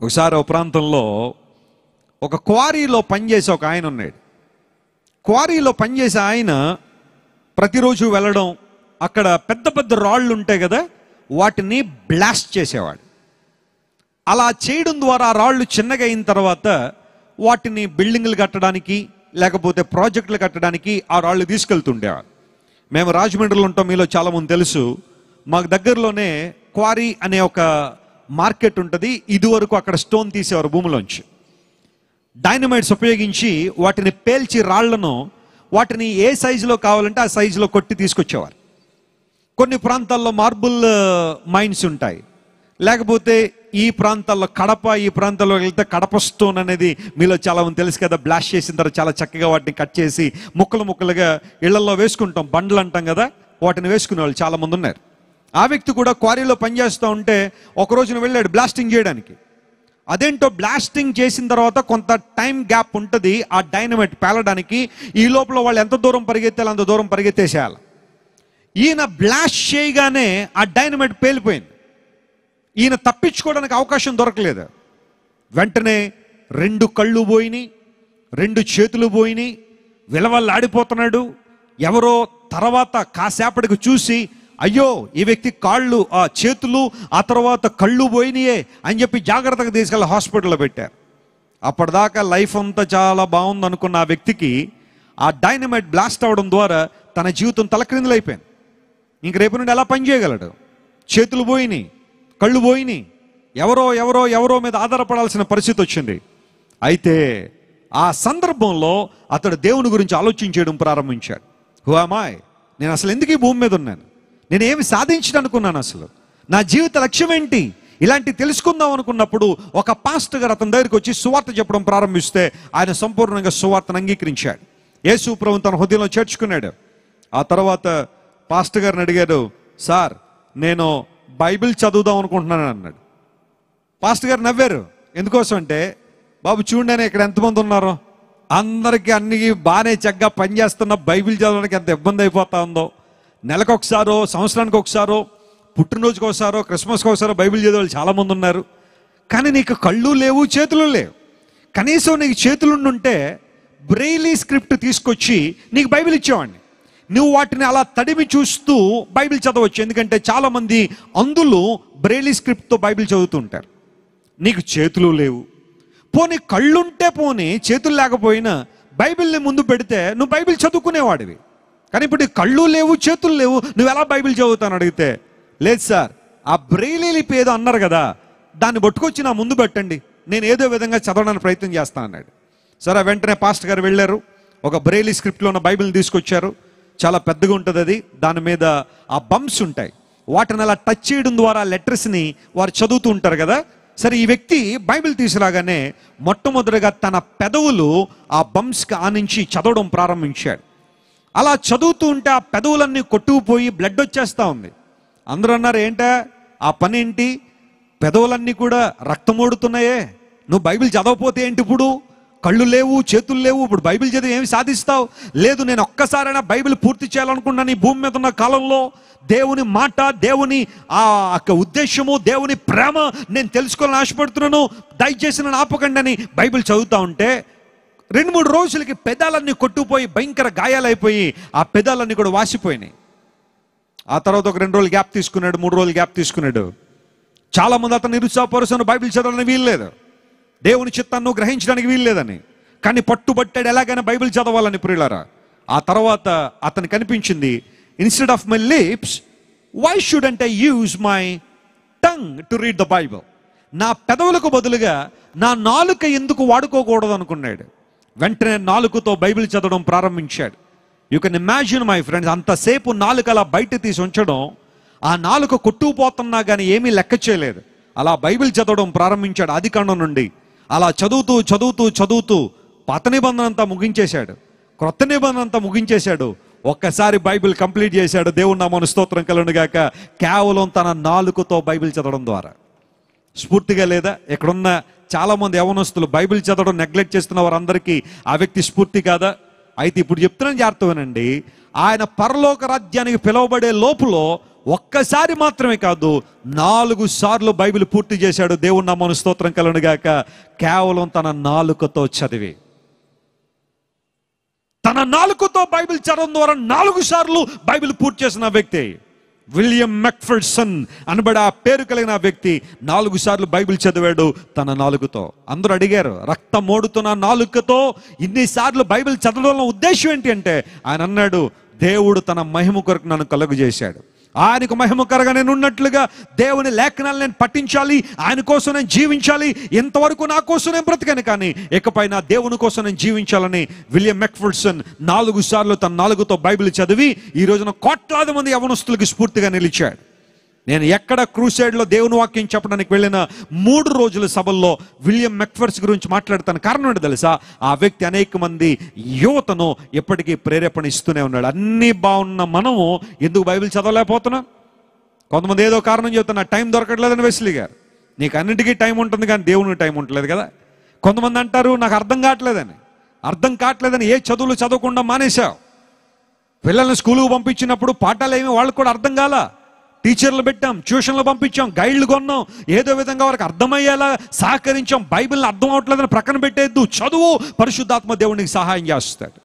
ఒకసారి ఒక ప్రాంతంలో ఒక క్వారీలో పనిచేసే ఒక ఆయన ఉన్నాడు. క్వారీలో పనిచేసే ఆయన ప్రతిరోజు వెళ్ళడం అక్కడ పెద్ద పెద్ద రాళ్ళు ఉంటాయి కదా వాటిని బ్లాస్ట్ చేసేవాడు. అలా చేయడం ద్వారా ఆ రాళ్ళు చిన్నగా అయిన తర్వాత వాటిని బిల్డింగ్లు కట్టడానికి లేకపోతే ప్రాజెక్టులు కట్టడానికి ఆ రాళ్ళు తీసుకెళ్తుండేవాడు. మేము రాజమండ్రిలో ఉంటాం మీలో చాలామంది తెలుసు. మాకు దగ్గరలోనే క్వారీ అనే ఒక మార్కెట్ ఉంటుంది. ఇదివరకు అక్కడ స్టోన్ తీసేవారు భూమిలోంచి. డైనమైట్స్ ఉపయోగించి వాటిని పేల్చి రాళ్ళను వాటిని ఏ సైజులో కావాలంటే ఆ సైజులో కొట్టి తీసుకొచ్చేవారు. కొన్ని ప్రాంతాల్లో మార్బుల్ మైన్స్ ఉంటాయి. లేకపోతే ఈ ప్రాంతాల్లో కడప ఈ ప్రాంతాల్లో వెళ్తే కడప స్టోన్ అనేది మీలో చాలా మంది తెలుసు కదా బ్లాష్ చేసిన తర్వాత చాలా చక్కగా వాటిని కట్ చేసి ముక్కలు ముక్కలుగా ఇళ్ళలో వేసుకుంటాం. బండ్లు అంటాం కదా వాటిని వేసుకునే వాళ్ళు చాలా మంది ఉన్నారు. ఆ వ్యక్తి కూడా క్వారీలో పనిచేస్తూ ఉంటే ఒక రోజున వెళ్ళాడు బ్లాస్టింగ్ చేయడానికి. అదేంటో బ్లాస్టింగ్ చేసిన తర్వాత కొంత టైం గ్యాప్ ఉంటుంది ఆ డైనమైట్ పేలడానికి. ఈ లోపల వాళ్ళు ఎంత దూరం పరిగెత్తాలి అంత దూరం పరిగెత్తేసేయాలి. ఈయన బ్లాస్ట్ చేయగానే ఆ డైనమైట్ పేలిపోయింది. ఈయన తప్పించుకోవడానికి అవకాశం దొరకలేదు. వెంటనే రెండు కళ్ళు పోయినాయి రెండు చేతులు పోయినాయి విలవల్లాడిపోతున్నాడు. ఎవరో తర్వాత కాసేపటికి చూసి అయ్యో ఈ వ్యక్తి కాళ్ళు ఆ చేతులు ఆ తర్వాత కళ్ళు పోయినాయే అని చెప్పి జాగ్రత్తగా తీసుకెళ్ళి హాస్పిటల్లో పెట్టారు అప్పటిదాకా లైఫ్ అంతా చాలా బాగుంది అనుకున్న ఆ వ్యక్తికి ఆ డైనమైట్ బ్లాస్ట్ అవడం ద్వారా తన జీవితం తలక్రిందులైపోయింది. ఇంక రేపు నుండి ఎలా పని చేయగలడు? చేతులు పోయినాయి కళ్ళు పోయినాయి ఎవరో ఎవరో ఎవరో మీద ఆధారపడాల్సిన పరిస్థితి వచ్చింది. అయితే ఆ సందర్భంలో అతడు దేవుని గురించి ఆలోచించడం ప్రారంభించాడు. హు అమాయ్ నేను అసలు ఎందుకు ఈ భూమి మీద ఉన్నాను? నేను ఏమి సాధించడనుకున్నాను అసలు? నా జీవిత లక్ష్యం ఏంటి? ఇలాంటి తెలుసుకుందాం అనుకున్నప్పుడు ఒక పాస్టర్ గారు అతని దగ్గరికి వచ్చి సువార్త చెప్పడం ప్రారంభిస్తే ఆయన సంపూర్ణంగా సువార్తను అంగీకరించాడు. యేసు ప్రభు తన హృదయంలో చేర్చుకున్నాడు. ఆ తర్వాత పాస్టర్ గారిని అడిగాడు సార్ నేను బైబిల్ చదువుదాం అనుకుంటున్నాను అన్నాడు. పాస్టర్ గారు నవ్వారు. ఎందుకోసం అంటే? బాబు చూడండి ఇక్కడ ఎంతమంది ఉన్నారో? అందరికీ అన్ని బాగానే చక్కగా పనిచేస్తున్న బైబిల్ చదవడానికి ఎంత ఇబ్బంది అయిపోతా ఉందో. నెలకు ఒకసారో సంవత్సరానికి ఒకసారో పుట్టినరోజుకి ఒకసారో క్రిస్మస్కి ఒకసారో బైబిల్ చదివే వాళ్ళు చాలామంది ఉన్నారు కానీ నీకు కళ్ళు లేవు చేతులు లేవు. కనీసం నీకు చేతులు ఉంటే బ్రెయిలీ స్క్రిప్ట్ తీసుకొచ్చి నీకు బైబిల్ ఇచ్చేవాడిని. నువ్వు వాటిని అలా తడిమి చూస్తూ బైబిల్ చదవచ్చు. ఎందుకంటే చాలామంది అందులో బ్రెయిలీ స్క్రిప్ట్తో బైబిల్ చదువుతూ ఉంటారు నీకు చేతులు లేవు. పోనీ కళ్ళుంటే పోనీ చేతులు లేకపోయినా బైబిల్ని ముందు పెడితే నువ్వు బైబిల్ చదువుకునేవాడివి. కానీ ఇప్పుడు కళ్ళు లేవు చేతులు లేవు నువ్వు ఎలా బైబిల్ చదువుతాను అడిగితే లేదు సార్ ఆ బ్రెయిలీ లిపి ఏదో అన్నారు కదా దాన్ని పట్టుకొచ్చి నా ముందు పెట్టండి నేను ఏదో విధంగా చదవడానికి ప్రయత్నం చేస్తాను అన్నాడు. సరే వెంటనే పాస్టర్ గారు వెళ్ళారు ఒక బ్రెయిలీ స్క్రిప్ట్లో ఉన్న బైబిల్ని తీసుకొచ్చారు చాలా పెద్దగా ఉంటుంది అది దాని మీద ఆ బంప్స్ ఉంటాయి వాటిని అలా టచ్ చేయడం ద్వారా లెటర్స్ని వారు చదువుతూ ఉంటారు కదా సరే ఈ వ్యక్తి బైబిల్ తీసుకురాగానే మొట్టమొదటిగా తన పెదవులు ఆ బంప్స్కి ఆనించి చదవడం ప్రారంభించాడు. అలా చదువుతూ ఉంటే ఆ పెదవులన్నీ కొట్టుకుపోయి బ్లడ్ వచ్చేస్తా ఉంది. అందరూ అన్నారు ఏంటా? ఆ పని ఏంటి? పెదవులన్నీ కూడా రక్తమోడుతున్నాయే నువ్వు బైబిల్ చదవపోతే ఏంటి ఇప్పుడు? కళ్ళు లేవు చేతులు లేవు ఇప్పుడు బైబిల్ చదివి ఏమి సాధిస్తావు? లేదు నేను ఒక్కసారైనా బైబిల్ పూర్తి చేయాలనుకున్నాను ఈ భూమి మీద ఉన్న కాలంలో దేవుని మాట దేవుని ఆ యొక్క ఉద్దేశము దేవుని ప్రేమ నేను తెలుసుకోవాలని ఆశపడుతున్నాను. దయచేసి నన్ను ఆపకండి అని బైబిల్ చదువుతా ఉంటే రెండు మూడు రోజులకి పెదాలన్నీ కొట్టుపోయి భయంకర గాయాలైపోయి ఆ పెదాలన్నీ కూడా వాసిపోయినాయి. ఆ తర్వాత ఒక రెండు రోజులు గ్యాప్ తీసుకున్నాడు మూడు రోజులు గ్యాప్ తీసుకున్నాడు. చాలా మంది అతను నిరుత్సాహపరుసను బైబిల్ చదవాలని వీల్లేదు. దేవుని చిత్తాన్ని గ్రహించడానికి వీల్లేదని. కానీ పట్టుబట్టాడు ఎలాగైనా బైబిల్ చదవాలని ప్రియులారా. ఆ తర్వాత అతను కనిపించింది instead of my lips why should అంటే use my tongue to read the Bible నా పెదవులకు బదులుగా నా నాలుక ఎందుకు వాడుకోకూడదు అనుకున్నాడు వెంటనే నాలుగుతో బైబిల్ చదవడం ప్రారంభించాడు. You can imagine my friends అంతసేపు నాలుక అలా బయట తీసి ఉంచడం ఆ నాలుక కొట్టుకుపోతున్నా కానీ ఏమీ లెక్క చేయలేదు. అలా బైబిల్ చదవడం ప్రారంభించాడు ఆది నుండి. అలా చదువుతూ చదువుతూ చదువుతూ పాత నిబంధన అంతా ముగించేశాడు. క్రొత్త నిబంధన అంతా ముగించేశాడు. ఒక్కసారి బైబిల్ కంప్లీట్ చేశాడు. దేవుడు మన స్తోత్రం కలుగుగాక కేవలం తన నాలుకతో బైబిల్ చదవడం ద్వారా. స్ఫూర్తిగా లేదా? ఇక్కడున్న చాలా మంది యవనస్తులు బైబిల్ చదవడం నెగ్లెక్ట్ చేస్తున్న వారందరికీ ఆ వ్యక్తి స్ఫూర్తి కాదా? అయితే ఇప్పుడు చెప్తున్నాను జాగ్రత్త వినండి. ఆయన పరలోక రాజ్యానికి పిలువబడే లోపులో ఒక్కసారి మాత్రమే కాదు నాలుగు సార్లు బైబిల్ పూర్తి చేశాడు. దేవుడు నమ్మను స్తోత్రం కలనుగాక కేవలం తన నాలుకతో చదివి. తన నాలుకతో బైబిల్ చదవడం ద్వారా నాలుగు సార్లు బైబిల్ పూర్తి చేసిన వ్యక్తి. విలియం మెక్ఫర్సన్ అనబడే ఆ పేరు కలిగిన ఆ వ్యక్తి నాలుగు సార్లు బైబిల్ చదివాడు తన నాలుగుతో. అందరూ అడిగారు రక్తం మోడుతున్న నాలుగుతో ఇన్నిసార్లు బైబిల్ చదవడంలో ఉద్దేశం ఏంటి? అంటే ఆయన అన్నాడు దేవుడు తన మహిమ కొరకు నన్ను కలుగు చేశాడు ఆయనకు మహిమకరగా నేను ఉన్నట్లుగా దేవుని లేఖనాలు నేను పఠించాలి. ఆయన కోసం నేను జీవించాలి. ఇంతవరకు నా కోసం నేను బ్రతికాను కానీ ఇకపై నా దేవుని కోసం నేను జీవించాలని విలియం మెక్ఫర్సన్ నాలుగు సార్లు తన నాలుగుతో బైబిల్ చదివి ఈ రోజున కోట్లాది మంది యవనస్తులకు స్ఫూర్తిగా నిలిచాడు. నేను ఎక్కడ క్రూసైడ్లో దేవుని వాక్యం చెప్పడానికి వెళ్ళిన మూడు రోజుల సభల్లో విలియం మెక్ఫర్స్ గురించి మాట్లాడతాను. కారణం ఏంటి తెలుసా? ఆ వ్యక్తి అనేక మంది యువతను ఎప్పటికీ ప్రేరేపణ ఇస్తూనే ఉన్నాడు. అన్నీ బాగున్న మనము ఎందుకు బైబిల్ చదవలేకపోతున్నాం? కొంతమంది ఏదో కారణం చెప్తున్నా టైం దొరకట్లేదని వెస్లీ గారు. నీకు అన్నిటికీ టైం ఉంటుంది కానీ దేవునికి టైం ఉండలేదు కదా? కొంతమంది అంటారు నాకు అర్థం కావట్లేదని. అర్థం కావట్లేదని ఏ చదువులు చదవకుండా మానేశావు? పిల్లల్ని స్కూలుకు పంపించినప్పుడు పాఠాలు ఏమి వాళ్ళకు కూడా అర్థం కాల? టీచర్లు పెట్టాం ట్యూషన్లు పంపించాం గైడ్లు కొన్నాం. ఏదో విధంగా వారికి అర్థమయ్యేలా సహకరించాం. బైబిల్ని అర్థం అవట్లేదని ప్రక్కన పెట్టేద్దు. చదువు పరిశుద్ధాత్మ దేవునికి సహాయం చేస్తాడు.